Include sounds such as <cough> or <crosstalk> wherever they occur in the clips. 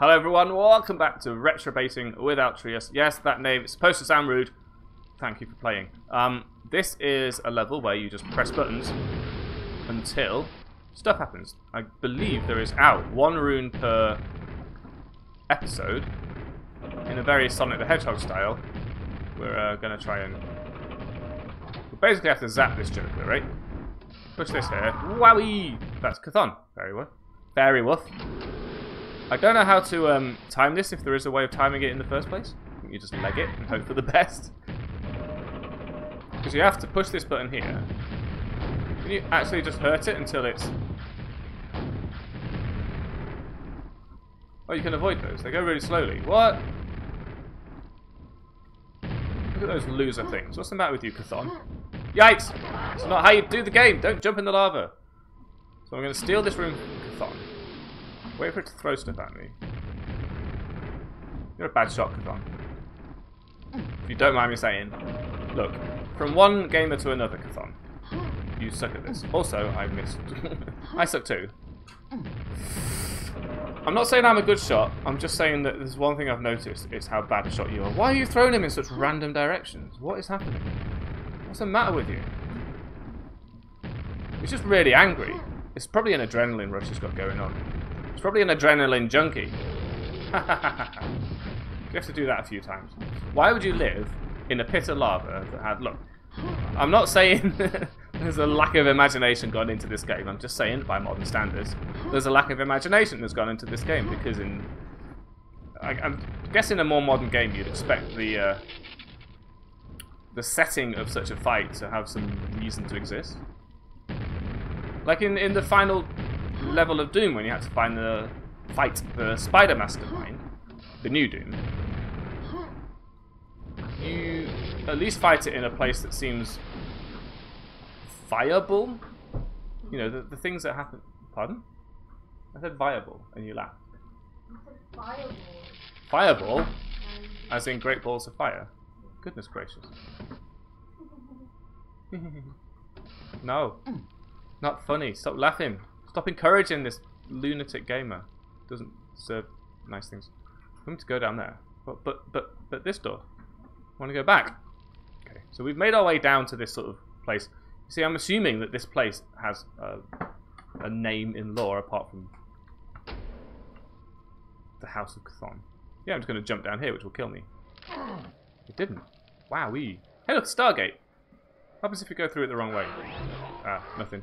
Hello everyone, welcome back to Retrobating with Altreus. Yes, that name is supposed to sound rude. Thank you for playing. Um, this is a level where you just press buttons until stuff happens. I believe there is out one rune per episode in a very Sonic the Hedgehog style. We're uh, going to try and... We basically have to zap this joker, right? Push this here. Wowie! That's Chthon. Very well. Very well. I don't know how to um, time this, if there is a way of timing it in the first place. You just leg it and hope for the best. Because you have to push this button here. Can you actually just hurt it until it's... Oh, you can avoid those. They go really slowly. What? Look at those loser things. What's the matter with you, Chthon? Yikes! It's not how you do the game. Don't jump in the lava. So I'm going to steal this room from Chthon. Wait for it to throw stuff at me. You're a bad shot, Chthon. If you don't mind me saying. Look, from one gamer to another, Chthon. You suck at this. Also, I missed. <laughs> I suck too. I'm not saying I'm a good shot. I'm just saying that there's one thing I've noticed. It's how bad a shot you are. Why are you throwing him in such random directions? What is happening? What's the matter with you? He's just really angry. It's probably an adrenaline rush he's got going on. It's probably an adrenaline junkie. <laughs> you have to do that a few times. Why would you live in a pit of lava that had... Look, I'm not saying <laughs> there's a lack of imagination gone into this game. I'm just saying, by modern standards, there's a lack of imagination that's gone into this game because in... I, am guessing a more modern game you'd expect the... Uh, the setting of such a fight to have some reason to exist. Like in, in the final level of Doom when you had to find the fight the Spider Mastermind, the new Doom, you at least fight it in a place that seems viable. You know, the, the things that happen. Pardon? I said viable, and you laughed. Fireball. Fireball? As in Great Balls of Fire? Goodness gracious. <laughs> no. Not funny. Stop laughing. Stop encouraging this lunatic gamer. Doesn't serve nice things. I'm to go down there. But but but but this door. I want to go back. Okay. So we've made our way down to this sort of place. You see, I'm assuming that this place has a, a name in lore apart from the House of Chthon. Yeah, I'm just going to jump down here, which will kill me. It didn't. Wow, we. Hey, look, Stargate. What happens if we go through it the wrong way? Ah, nothing.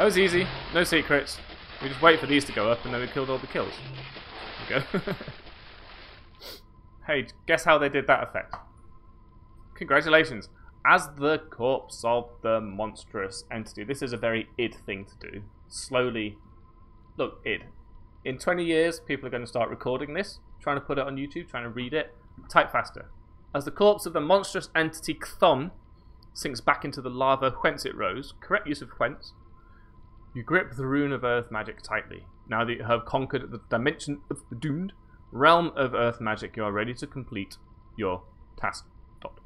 That was easy. No secrets. We just wait for these to go up and then we killed all the kills. Go. <laughs> hey, guess how they did that effect? Congratulations. As the corpse of the monstrous entity. This is a very id thing to do. Slowly. Look, id. In 20 years, people are going to start recording this, trying to put it on YouTube, trying to read it. Type faster. As the corpse of the monstrous entity Chthon sinks back into the lava whence it rose, correct use of whence, you grip the rune of earth magic tightly. Now that you have conquered the dimension of the doomed realm of earth magic, you are ready to complete your task. Dot.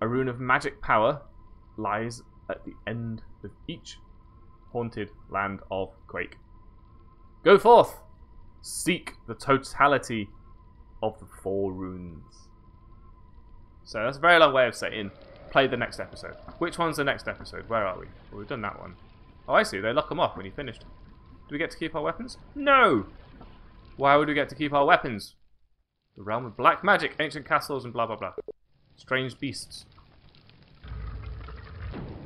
A rune of magic power lies at the end of each haunted land of Quake. Go forth! Seek the totality of the four runes. So that's a very long way of saying play the next episode. Which one's the next episode? Where are we? Well, we've done that one. Oh, I see. They lock them off when you finished. Do we get to keep our weapons? No! Why would we get to keep our weapons? The realm of black magic, ancient castles, and blah blah blah. Strange beasts.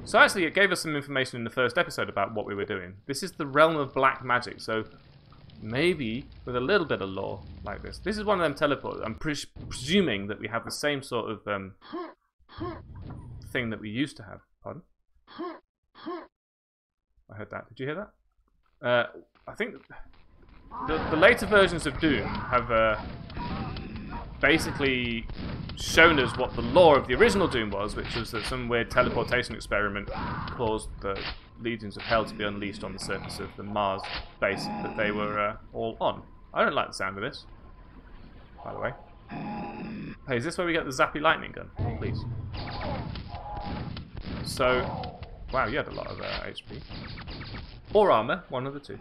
So actually, it gave us some information in the first episode about what we were doing. This is the realm of black magic, so maybe with a little bit of lore like this. This is one of them teleports. I'm pres presuming that we have the same sort of um, thing that we used to have. Pardon? I heard that. Did you hear that? Uh, I think the, the later versions of Doom have uh, basically shown us what the lore of the original Doom was, which was that some weird teleportation experiment caused the legions of hell to be unleashed on the surface of the Mars base that they were uh, all on. I don't like the sound of this, by the way. Hey, is this where we get the zappy lightning gun? Please. So, wow, you had a lot of uh, HP. Or armor, one of the two.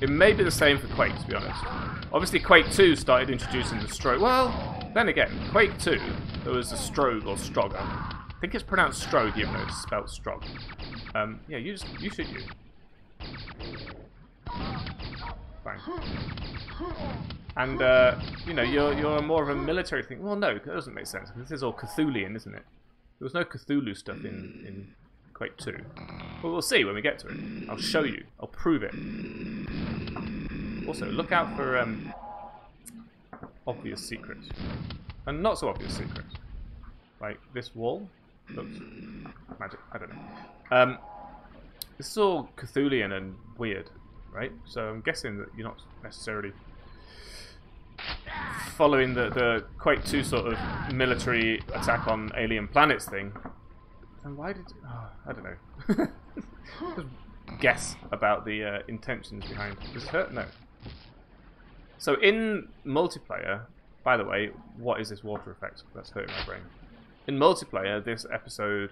It may be the same for Quake, to be honest. Obviously, Quake 2 started introducing the stroke. Well, then again, Quake 2, there was a stroke or Strogg. I think it's pronounced strode, even though it's spelled Strogg. Um, yeah, you just, you should you. Fine. And uh, you know, you're you're more of a military thing. Well, no, that doesn't make sense. This is all Cthulhian, isn't it? There was no Cthulhu stuff in in Quake 2. But we'll see when we get to it. I'll show you. I'll prove it. Also, look out for um, obvious secrets. And not so obvious secrets. Like this wall. Looks magic. I don't know. Um, this is all Cthulhian and weird, right? So I'm guessing that you're not necessarily following the, the Quake 2 sort of military attack on alien planets thing. Then why did... Oh, I don't know. <laughs> Just guess about the uh, intentions behind... Does it hurt? No. So in multiplayer, by the way, what is this water effect? That's hurting my brain. In multiplayer, this episode,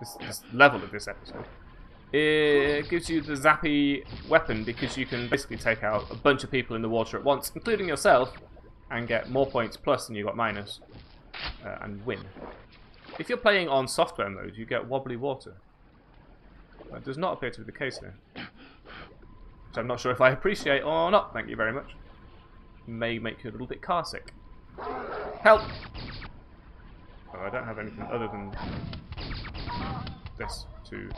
this, this level of this episode, it gives you the zappy weapon because you can basically take out a bunch of people in the water at once, including yourself, and get more points plus than you got minus, uh, and win. If you're playing on software mode, you get wobbly water. That does not appear to be the case here. Which I'm not sure if I appreciate or not, thank you very much. May make you a little bit car sick. Help! Oh, I don't have anything other than this to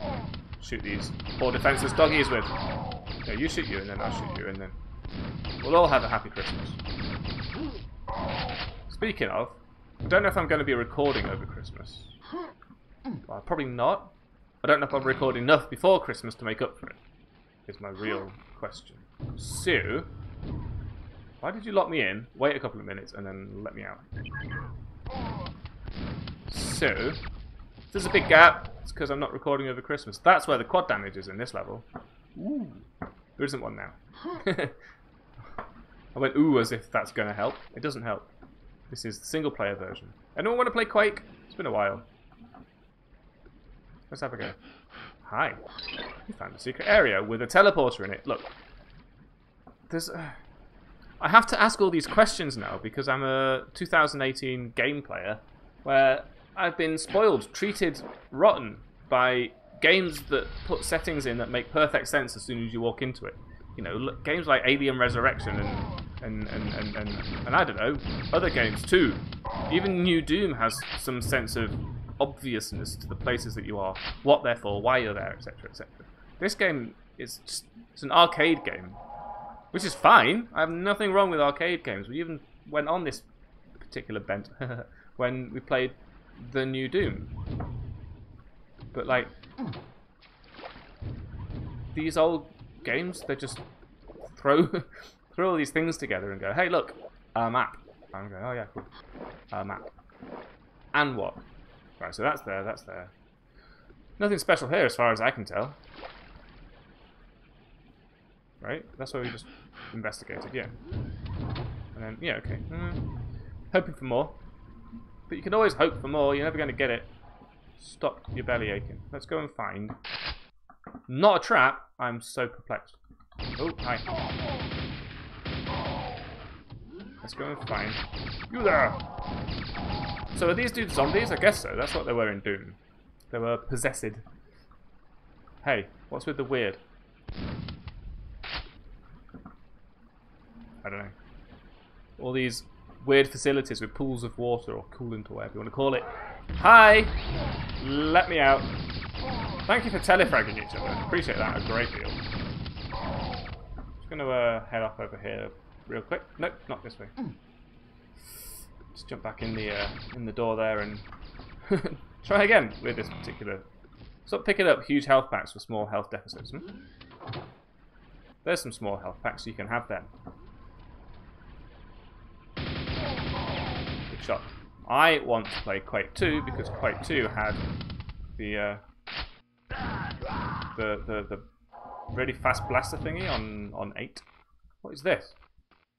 shoot these poor defenseless doggies with. No, you shoot you, and then I'll shoot you, and then we'll all have a happy Christmas. Speaking of, I don't know if I'm going to be recording over Christmas. Well, probably not. I don't know if I'll record enough before Christmas to make up for it. Is my real question. So, why did you lock me in? Wait a couple of minutes and then let me out. So, if there's a big gap. It's because I'm not recording over Christmas. That's where the quad damage is in this level. Ooh. There isn't one now. <laughs> I went ooh as if that's going to help. It doesn't help. This is the single player version. Anyone want to play Quake? It's been a while. Let's have a go. Hi. You found a secret area with a teleporter in it. Look. There's... Uh, I have to ask all these questions now because I'm a 2018 game player where I've been spoiled, treated rotten by games that put settings in that make perfect sense as soon as you walk into it. You know, look, games like Alien Resurrection and and, and, and, and, and I don't know, other games too. Even New Doom has some sense of obviousness to the places that you are, what they're for, why you're there, etc. etc. This game is just, it's an arcade game, which is fine. I have nothing wrong with arcade games. We even went on this particular bent <laughs> when we played the new Doom. But like these old games, they just throw <laughs> throw all these things together and go, hey, look, a map. I'm going, oh yeah, cool, a map. And what? Right, so that's there, that's there. Nothing special here as far as I can tell. Right? That's what we just investigated, yeah. And then, yeah, okay. Mm, hoping for more. But you can always hope for more, you're never going to get it. Stop your belly aching. Let's go and find... Not a trap! I'm so perplexed. Oh, hi. Let's go and find... You there! So are these dudes zombies? I guess so. That's what they were in Doom. They were possessed. Hey, what's with the weird? I don't know. All these weird facilities with pools of water or coolant or whatever you want to call it. Hi! Let me out. Thank you for telefragging each other. Appreciate that a great deal. Just going to uh, head off over here real quick. Nope, not this way. Just jump back in the uh, in the door there and <laughs> try again with this particular. Stop picking up huge health packs for small health deficits. Hmm? There's some small health packs, you can have them. Shot. I want to play Quake 2 because Quake 2 had the uh, the the the really fast blaster thingy on on 8. What is this?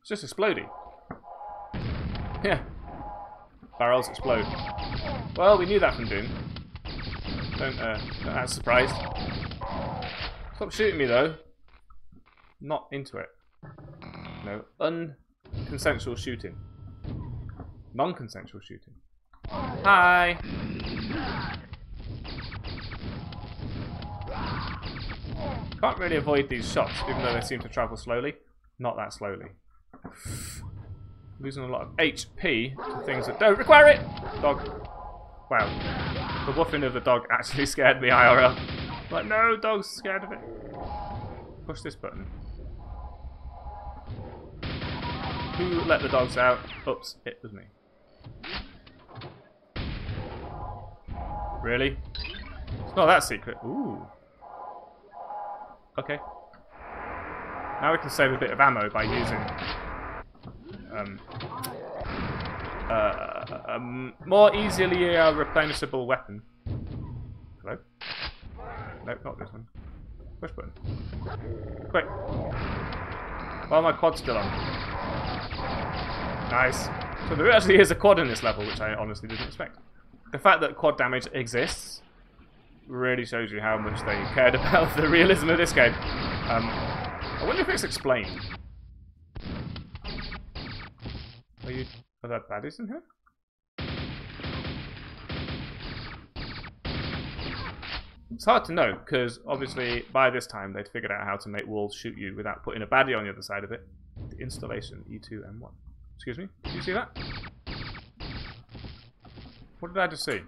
It's just exploding. Yeah. Barrels explode. Well, we knew that from Doom. Don't, uh, don't act surprised. Stop shooting me, though. not into it. No, unconsensual shooting. Non-consensual shooting. Hi! Can't really avoid these shots, even though they seem to travel slowly. Not that slowly. Losing a lot of HP to things that don't require it! Dog. Wow. The woofing of the dog actually <laughs> scared me IRL. Like, no, dog's scared of it. Push this button. Who let the dogs out? Oops, it was me. Really? It's not that secret. Ooh. Okay. Now we can save a bit of ammo by using um, uh, a more easily uh, replenishable weapon. Hello? No, not this one. Push button. Quick. While my quad's still on. Nice. So there actually is a quad in this level, which I honestly didn't expect. The fact that quad damage exists really shows you how much they cared <laughs> about the realism of this game. Um, I wonder if it's explained. Are you... Are there baddies in here? It's hard to know, because obviously by this time they'd figured out how to make walls shoot you without putting a baddie on the other side of it. The installation, E2M1. Excuse me? do you see that? What did I just see?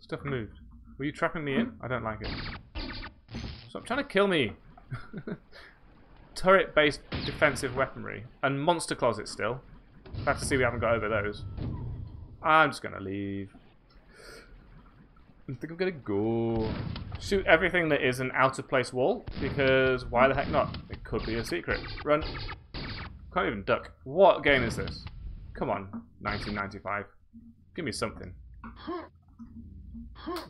Stuff moved. Were you trapping me in? I don't like it. Stop trying to kill me! <laughs> Turret-based defensive weaponry. And monster closet still. Have to see we haven't got over those. I'm just gonna leave. I think I'm gonna go. Shoot everything that is an out of place wall, because why the heck not? It could be a secret. Run. Can't even duck. What game is this? Come on, 1995. Give me something.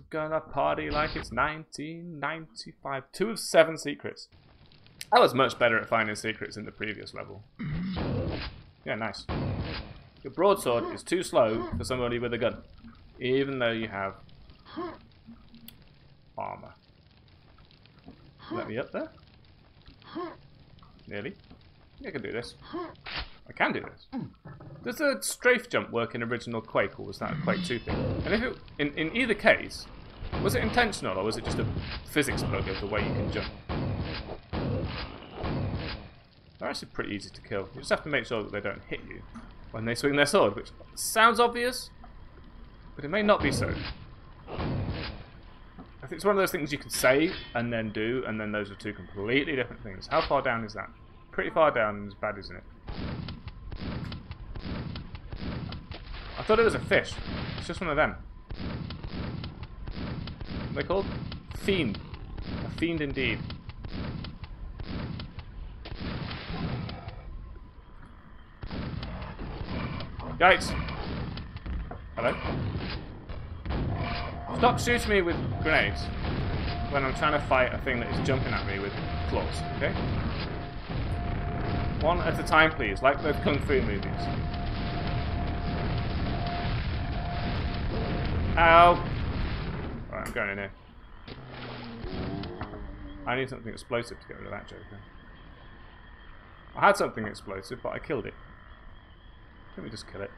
Gonna party like it's 1995. Two of seven secrets. I was much better at finding secrets in the previous level. Yeah, nice. Your broadsword is too slow for somebody with a gun, even though you have armor. Let me up there? Nearly. I can do this. I can do this. Hmm. Does the strafe jump work in original Quake, or was that a Quake 2 thing? And if it, in, in either case, was it intentional, or was it just a physics bug of the way you can jump? They're actually pretty easy to kill. You just have to make sure that they don't hit you when they swing their sword, which sounds obvious, but it may not be so. I think it's one of those things you can say and then do, and then those are two completely different things. How far down is that? Pretty far down and as bad, isn't it? I thought it was a fish. It's just one of them. Are they called? Fiend. A fiend indeed. Yikes. Hello? Stop shooting me with grenades when I'm trying to fight a thing that is jumping at me with claws, okay? One at a time, please, like those kung fu movies. Ow! Alright, I'm going in here. I need something explosive to get rid of that joker. I had something explosive, but I killed it. Let me just kill it.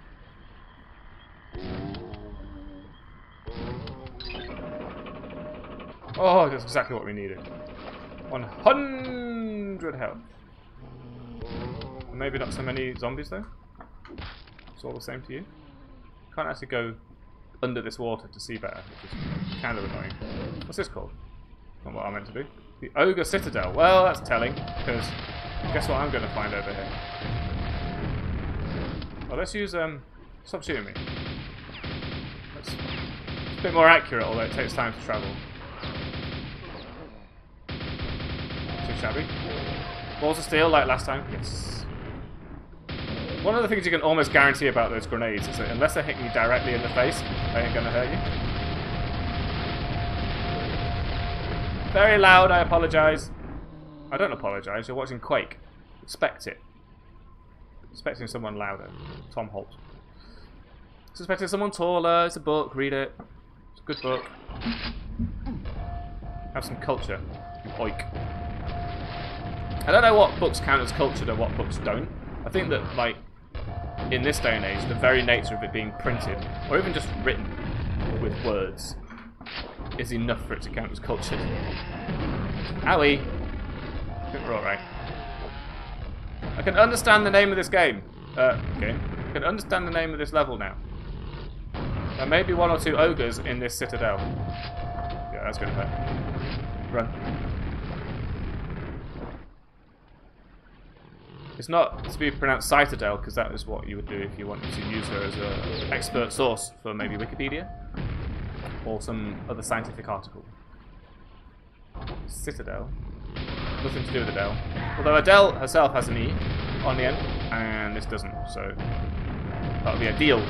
Oh, that's exactly what we needed. 100 health. Maybe not so many zombies though. It's all the same to you. Can't actually go under this water to see better, which is kind of annoying. What's this called? Not what I meant to be. The Ogre Citadel. Well, that's telling, because guess what I'm going to find over here. Well, let's use, um, stop shooting me. That's it's a bit more accurate, although it takes time to travel. Too shabby. Balls of steel, like last time. Yes. One of the things you can almost guarantee about those grenades is that unless they're hitting you directly in the face, they ain't gonna hurt you. Very loud, I apologise. I don't apologise, you're watching Quake. Expect it. Expecting someone louder. Tom Holt. Suspecting someone taller. It's a book. Read it. It's a good book. Have some culture. Oik. I don't know what books count as cultured and what books don't. I think that, like, in this day and age, the very nature of it being printed, or even just written with words, is enough for it to count as cultured. Ali, I we're alright. I can understand the name of this game. Uh, game. I can understand the name of this level now. There may be one or two ogres in this citadel. Yeah, that's gonna hurt. Run. It's not to be pronounced Citadel, because that is what you would do if you wanted to use her as an expert source for maybe Wikipedia or some other scientific article. Citadel. Nothing to do with Adele. Although Adele herself has an E on the end, and this doesn't, so that would be ideal.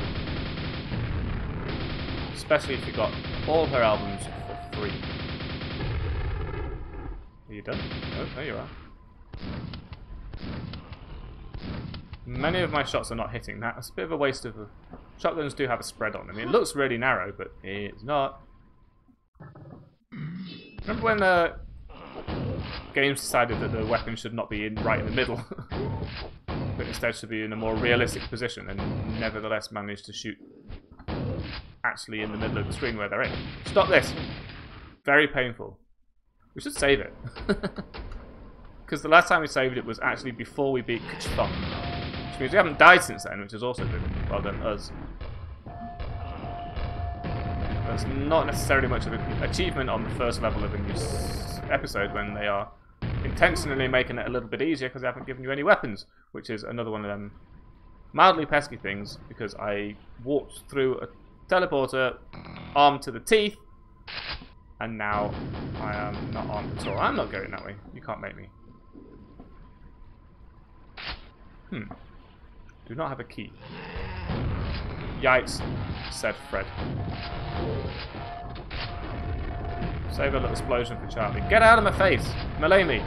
Especially if you got all her albums for free. Are you done? Oh, there you are. Many of my shots are not hitting that. It's a bit of a waste of a... Shotguns do have a spread on them. It looks really narrow, but it's not. Remember when uh, games decided that the weapon should not be in right in the middle, <laughs> but instead should be in a more realistic position, and nevertheless managed to shoot actually in the middle of the screen where they're in. Stop this! Very painful. We should save it. <laughs> Because the last time we saved it was actually before we beat Kachthon. Which means we haven't died since then, which is also good. Well done, us. That's not necessarily much of an achievement on the first level of a new episode when they are intentionally making it a little bit easier because they haven't given you any weapons, which is another one of them mildly pesky things because I walked through a teleporter armed to the teeth and now I am not armed at all. I'm not going that way. You can't make me. Hmm. Do not have a key. Yikes, said Fred. Save a little explosion for Charlie. Get out of my face! Melee me!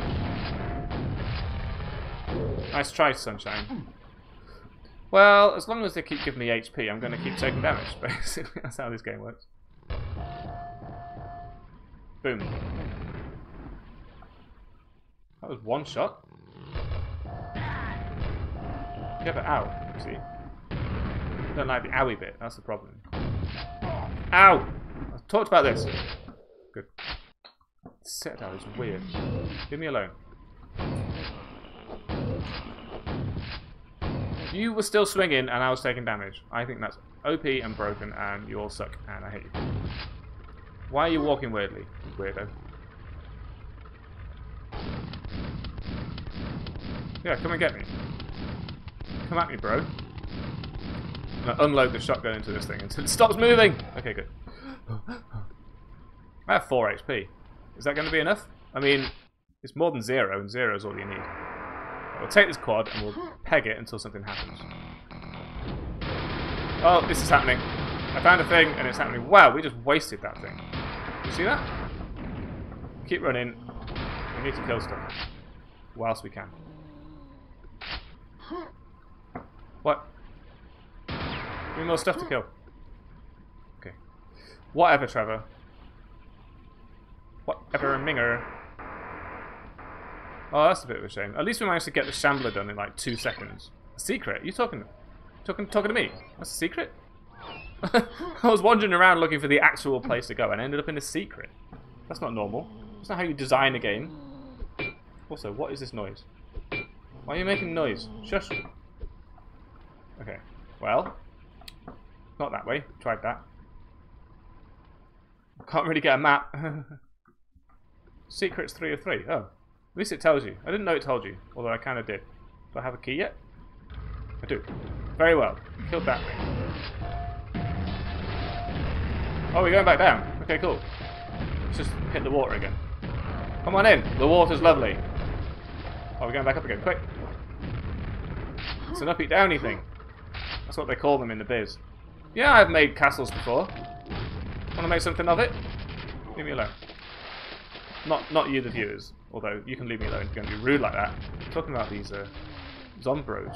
Nice try, Sunshine. Well, as long as they keep giving me HP, I'm going to keep taking damage, <laughs> basically. That's how this game works. Boom. That was one shot. Yeah, but ow, see? I don't like the owie bit, that's the problem. Ow! I've talked about this. Good. Citadel is weird. Leave me alone. You were still swinging and I was taking damage. I think that's OP and broken and you all suck and I hate you. Why are you walking weirdly, weirdo? Yeah, come and get me. Come at me, bro. Now unload the shotgun into this thing until it stops moving! Okay, good. I have 4 HP. Is that going to be enough? I mean, it's more than 0, and 0 is all you need. We'll take this quad and we'll peg it until something happens. Oh, this is happening. I found a thing and it's happening. Wow, we just wasted that thing. You see that? Keep running. We need to kill stuff. Whilst we can. What? Give me more stuff to kill. Okay. Whatever, Trevor. Whatever, Minger. Oh, that's a bit of a shame. At least we managed to get the Shambler done in like two seconds. A secret? You talking, talking, talking to me? That's a secret? <laughs> I was wandering around looking for the actual place to go and ended up in a secret. That's not normal. That's not how you design a game. Also, what is this noise? Why are you making noise? Shush. Okay. Well, not that way. Tried that. Can't really get a map. <laughs> Secrets 3 of 3. Oh. At least it tells you. I didn't know it told you, although I kind of did. Do I have a key yet? I do. Very well. Killed that thing. Oh, we're going back down. Okay, cool. Let's just hit the water again. Come on in. The water's lovely. Oh, we're going back up again. Quick. It's an uppy downy thing. That's what they call them in the biz. Yeah, I've made castles before. Want to make something of it? Leave me alone. Not not you, the viewers. Although, you can leave me alone if you're going to be rude like that. I'm talking about these uh, Zombros.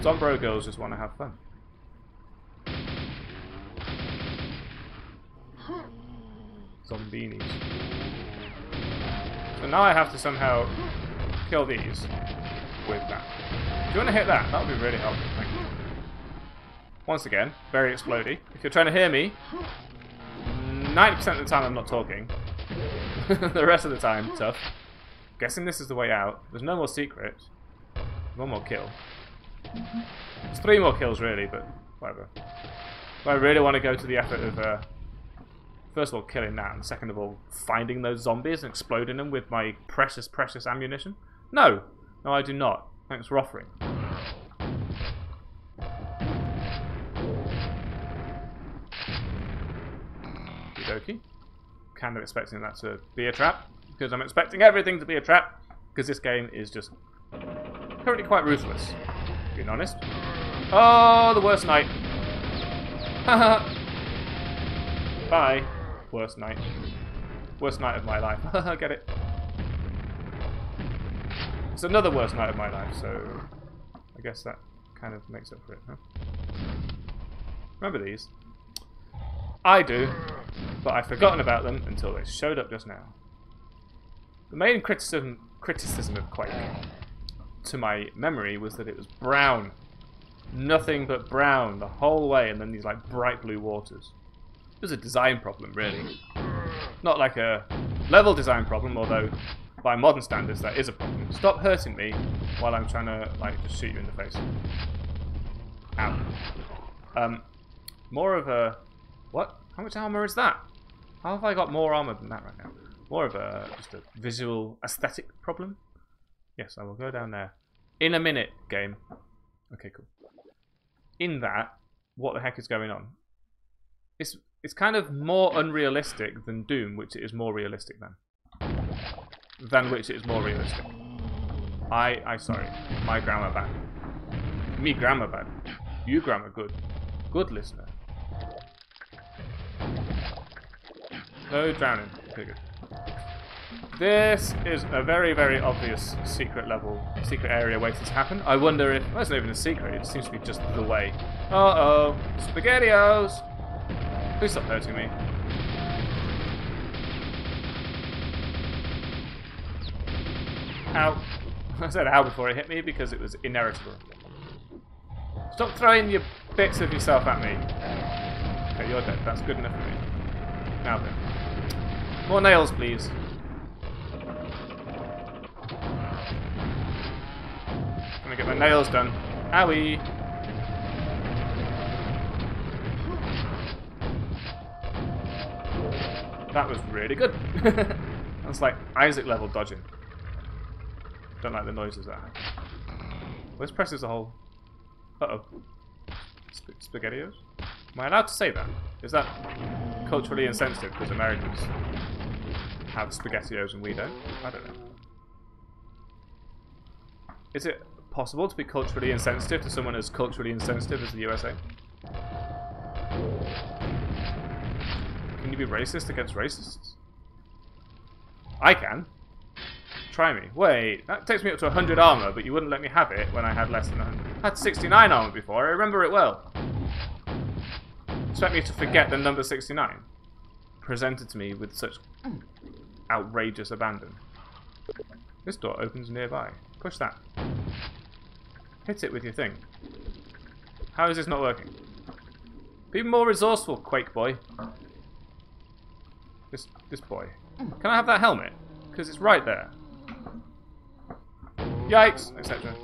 Zombro girls just want to have fun. Zombinis. So now I have to somehow kill these with that. Do you want to hit that? That would be really helpful. Thank you. Once again, very explodey. If you're trying to hear me, 90% of the time I'm not talking. <laughs> the rest of the time, tough. Guessing this is the way out. There's no more secret. One more kill. There's three more kills really, but whatever. But I really want to go to the effort of, uh, first of all, killing that, and second of all, finding those zombies and exploding them with my precious, precious ammunition. No! No, I do not. Thanks for offering. Okie Kind of expecting that to be a trap, because I'm expecting everything to be a trap, because this game is just currently quite ruthless, being honest. Oh, the worst night. <laughs> Bye. Worst night. Worst night of my life. <laughs> Get it? It's another worst night of my life, so I guess that kind of makes up for it, huh? Remember these? I do, but I've forgotten about them until they showed up just now. The main criticism criticism of Quake, to my memory, was that it was brown. Nothing but brown the whole way, and then these like bright blue waters. It was a design problem, really. Not like a level design problem, although by modern standards that is a problem. Stop hurting me while I'm trying to like just shoot you in the face. Ow. Um, more of a what? How much armor is that? How have I got more armor than that right now? More of a just a visual aesthetic problem. Yes, I will go down there in a minute. Game. Okay, cool. In that, what the heck is going on? It's it's kind of more unrealistic than Doom, which it is more realistic than. Than which it is more realistic. I I sorry, my grammar bad. Me grammar bad. You grammar good. Good listener. No drowning. Good. This is a very, very obvious secret level, secret area waiting to happen. I wonder if... Well, it's not even a secret, it seems to be just the way. Uh-oh. SpaghettiOs! Please stop hurting me. <laughs> I said ow before it hit me because it was inevitable. Stop throwing your bits of yourself at me. Okay, you're dead. That's good enough for me. Now then. More nails, please. Gonna get my nails done. Owie! That was really good. <laughs> That's like Isaac level dodging. Don't like the noises that happen. Let's press whole. Uh oh. Sp SpaghettiOs? Am I allowed to say that? Is that culturally insensitive because Americans have SpaghettiOs and we don't? I don't know. Is it possible to be culturally insensitive to someone as culturally insensitive as the USA? Can you be racist against racists? I can. Try me. Wait, that takes me up to 100 armor, but you wouldn't let me have it when I had less than 100. I had 69 armor before, I remember it well. Expect me to forget the number 69? Presented to me with such outrageous abandon. This door opens nearby. Push that. Hit it with your thing. How is this not working? Be more resourceful, Quake boy. This this boy. Can I have that helmet? Because it's right there. Yikes, etc.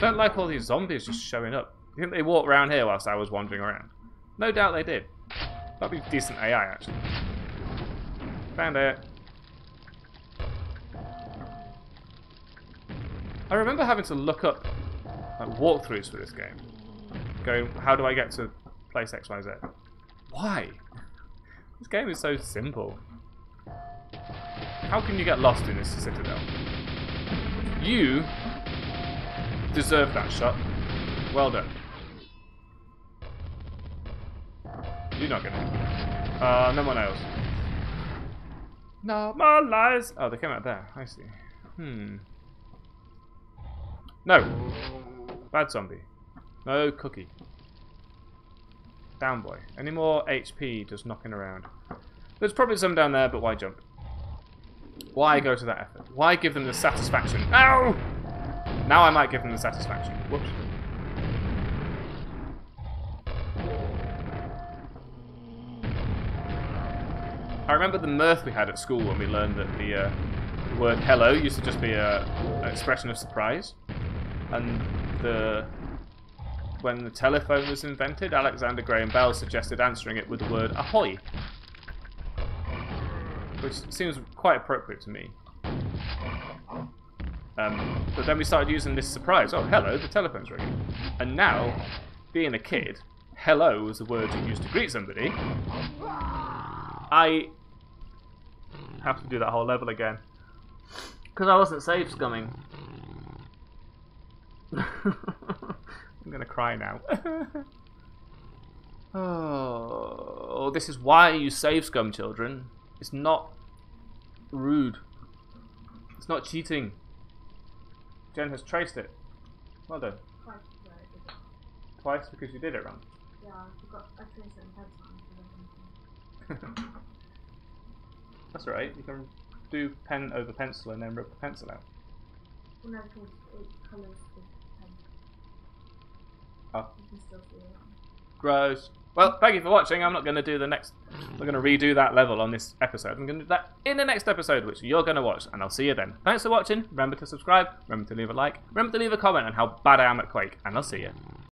Don't like all these zombies just showing up. Think they walked around here whilst I was wandering around? No doubt they did. That'd be decent AI, actually. Found it. I remember having to look up like, walkthroughs for this game. Going, how do I get to place X, Y, Z? Why? This game is so simple. How can you get lost in this citadel? You deserve that shot. Well done. You're not gonna. Uh, no more nails. No more lies. Oh, they came out there. I see. Hmm. No. Bad zombie. No cookie. Down boy. Any more HP just knocking around? There's probably some down there, but why jump? Why go to that effort? Why give them the satisfaction? Ow! Now I might give them the satisfaction. Whoops. I remember the mirth we had at school when we learned that the uh, word hello used to just be a, an expression of surprise. And the when the telephone was invented, Alexander Graham Bell suggested answering it with the word ahoy. Which seems quite appropriate to me. Um, but then we started using this surprise. Oh, hello, the telephone's ringing. And now, being a kid, hello was the word you use to greet somebody. I have to do that whole level again. Because I wasn't save scumming. <laughs> I'm gonna cry now. <laughs> oh, this is why you save scum, children. It's not rude. It's not cheating. Jen has traced it. Well done. Where it. Twice because you did it wrong. Yeah, I forgot. I traced it in pencil. <laughs> That's right. You can do pen over pencil and then rub the pencil out. When I because it colours the pen. Oh. You can still see it. Gross. Well, thank you for watching. I'm not going to do the next. I'm going to redo that level on this episode. I'm going to do that in the next episode, which you're going to watch, and I'll see you then. Thanks for watching. Remember to subscribe. Remember to leave a like. Remember to leave a comment on how bad I am at Quake, and I'll see you.